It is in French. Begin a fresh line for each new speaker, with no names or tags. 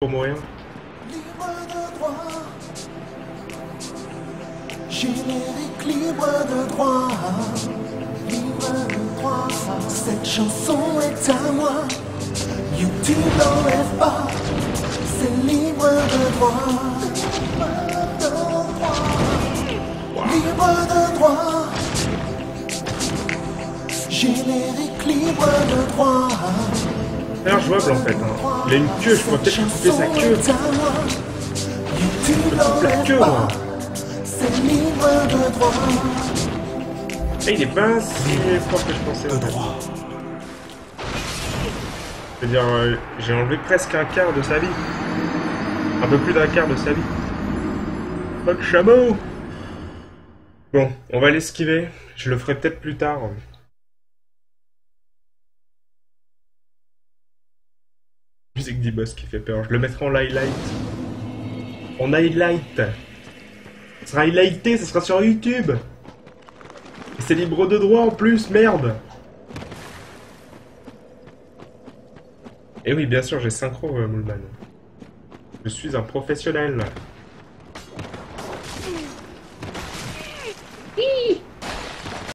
pour mourir.
Libre de droit. Générique libre de droit. Libre de droit. Cette chanson est à moi. YouTube l'enlève pas. C'est libre de droit. Libre de droit. Libre de droit. Générique libre de droit.
C'est injouable en fait. Hein. Il a une queue, je pourrais peut-être couper sa queue. La queue, moi. Et il est pas si fort que je pensais. en fait. Je veux dire, euh, j'ai enlevé presque un quart de sa vie. Un peu plus d'un quart de sa vie. Pas de chameau Bon, on va l'esquiver. Je le ferai peut-être plus tard. Musique d'e-boss qui fait peur. Je le mettrai en highlight. En highlight Ça sera highlighté, ça sera sur YouTube c'est libre de droit en plus, merde Et oui, bien sûr, j'ai synchro, euh, Moulman. Je suis un professionnel.